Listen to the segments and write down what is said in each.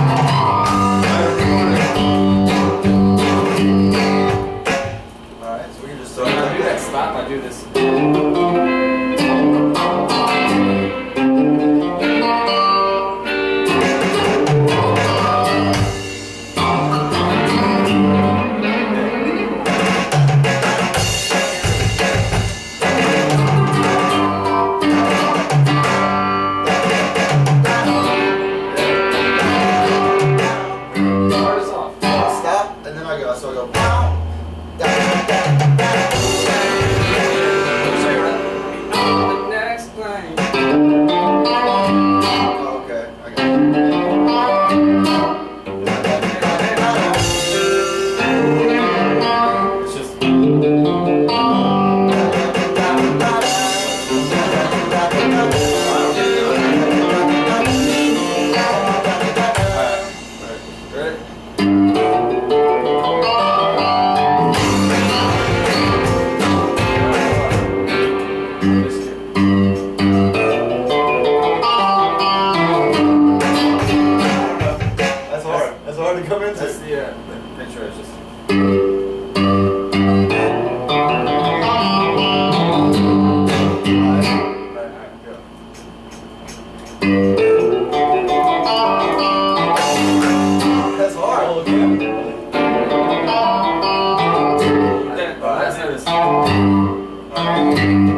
Alright, hard to come into. That's the, uh, the picture is just. Thank oh, you.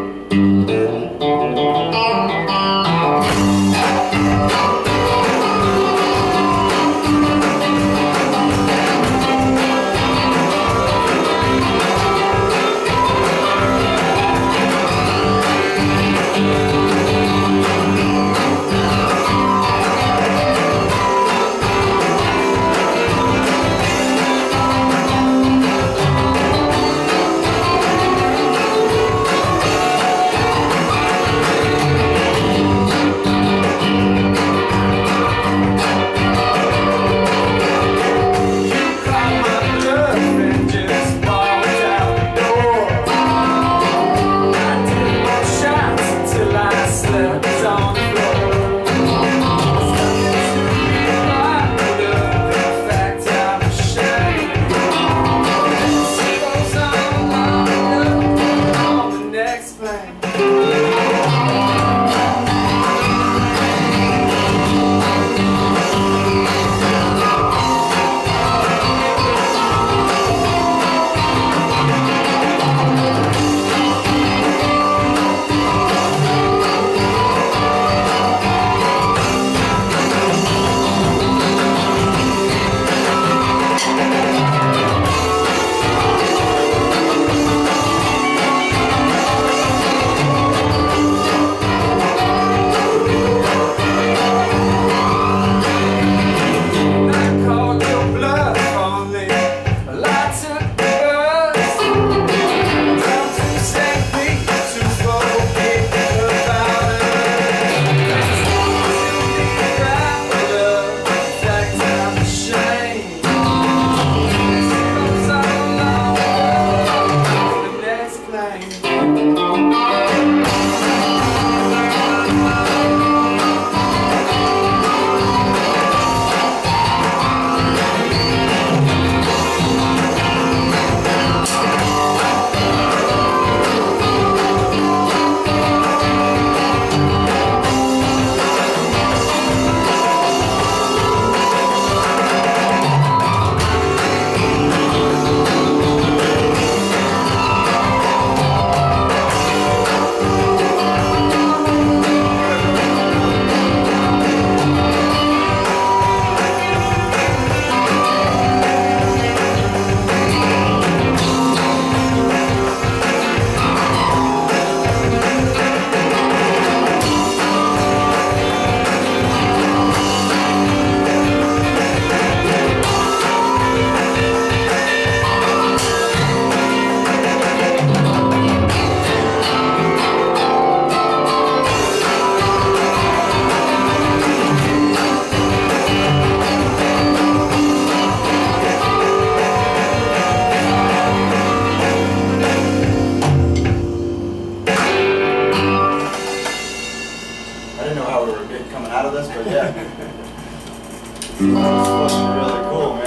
I didn't know how we were coming out of this, but yeah. Mm. this was really cool, man.